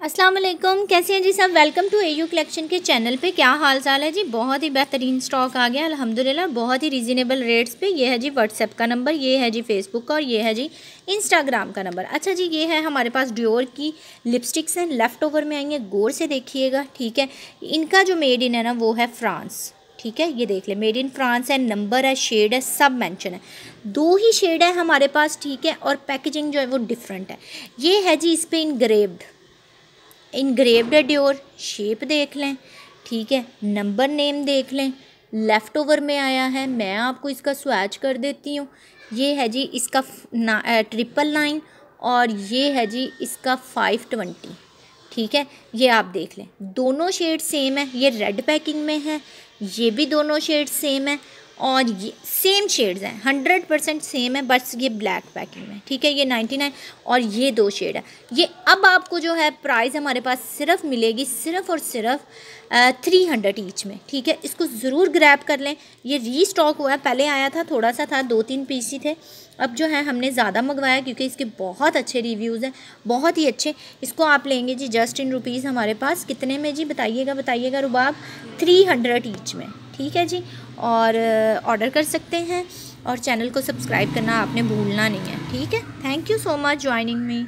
वालेकुम कैसे हैं जी सब? वेलकम टू एयू कलेक्शन के चैनल पे। क्या हाल चाल है जी? बहुत ही बेहतरीन स्टॉक आ गया, अल्हम्दुलिल्लाह। बहुत ही रीज़नेबल रेट्स पे। ये है जी व्हाट्सएप का नंबर ये है जी फेसबुक का और ये है जी इंस्टाग्राम का नंबर अच्छा जी, ये है हमारे पास ड्योर की लिपस्टिक्स हैं। लेफ़्ट ओवर में आएँगे, गौर से देखिएगा, ठीक है? इनका जो मेड इन है ना, वो है फ्रांस ठीक है? ये देख ले मेड इन फ्रांस है नंबर है शेड है, सब मेंशन है। दो ही शेड है हमारे पास, ठीक है? और पैकेजिंग जो है वो डिफरेंट है। ये है जी इस पर इनग्रेव्ड इनग्रेव्ड ड्योर शेप देख लें। ठीक है नंबर नेम देख लें। लेफ़्ट ओवर में आया है मैं आपको इसका स्वैच कर देती हूँ। ये है जी इसका ना, ट्रिपल नाइन और ये है जी इसका फाइव ट्वेंटी ठीक है ये आप देख लें। दोनों शेड सेम है ये रेड पैकिंग में है ये भी दोनों शेड सेम है और ये सेम शेड्स हैं। हंड्रेड परसेंट सेम है, बस ये ब्लैक पैकिंग में। ठीक है, ये नाइन्टी नाइन और ये दो शेड है। ये अब आपको जो है प्राइस हमारे पास सिर्फ़ मिलेगी, सिर्फ़ और सिर्फ़ थ्री हंड्रेड ईच में। ठीक है, इसको ज़रूर ग्रैब कर लें। ये रीस्टॉक हुआ है, पहले आया था, थोड़ा सा था दो तीन पीस ही थे। अब जो है हमने ज़्यादा मंगवाया क्योंकि इसके बहुत अच्छे रिव्यूज़ हैं, बहुत ही अच्छे। इसको आप लेंगे जी जस्ट इन रुपीज़ हमारे पास। कितने में जी, बताइएगा बताइएगा रुबाब? थ्री हंड्रेड ईच में। ठीक है जी, और ऑर्डर कर सकते हैं और चैनल को सब्सक्राइब करना आपने भूलना नहीं है, ठीक है? Thank you so much joining me